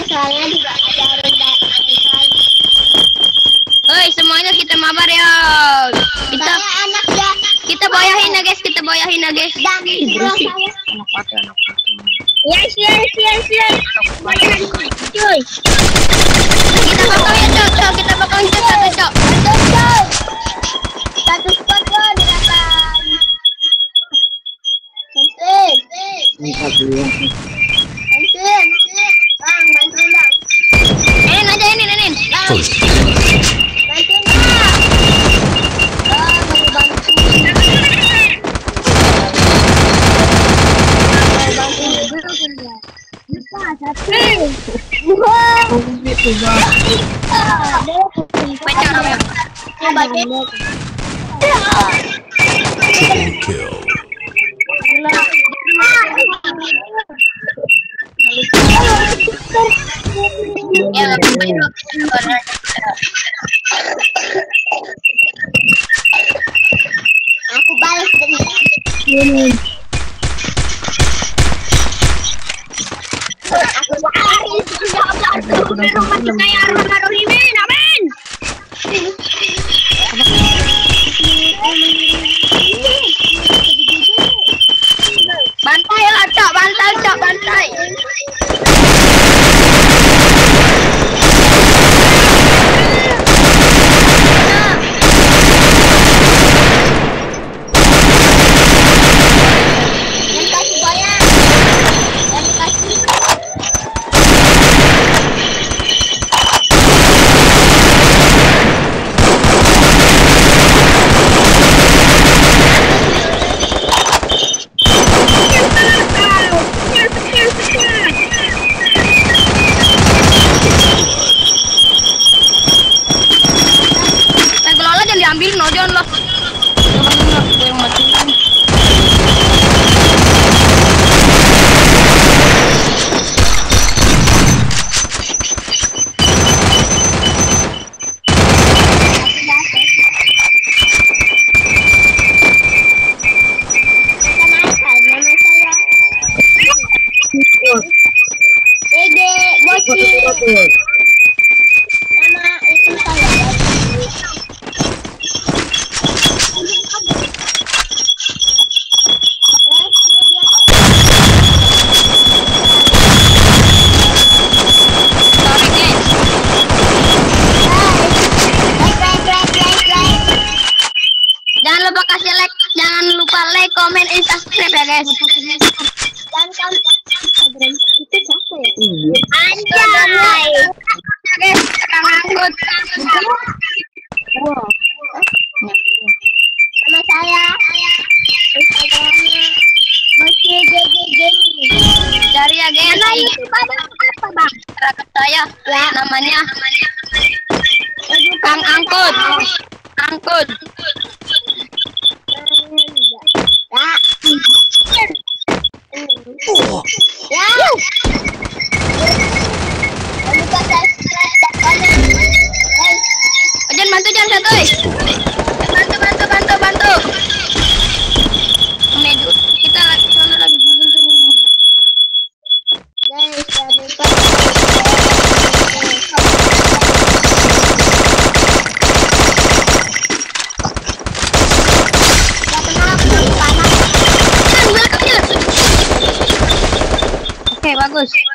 soalnya juga ada ronda angkat. Hei, semuanya kita mabar ya. Kita anak ya kita boyahin ya guys, kita boyahin ya guys. dan berisik. pakai. Yes, yes, yes, yes. Cuy. first. Triple kill. Aku balas dengan Bantai lah cak, bantai cak, bantai. Lupa kasih like, jangan lupa like, comment, and subscribe ya guys. Dan kamu Instagram itu siapa ya? Iya. Anjay. Guys, Kang Anggut. Wow. Nama saya Instagramnya Boci GG Gaming. Cari ya guys. Nama YouTube apa bang? Saya Ya. namanya Aduh, Kang Angkut. Angkut. Satu. Bantu bantu bantu bantu. Dulu. kita lagi sana lagi guys, jangan lupa. Oke, bagus.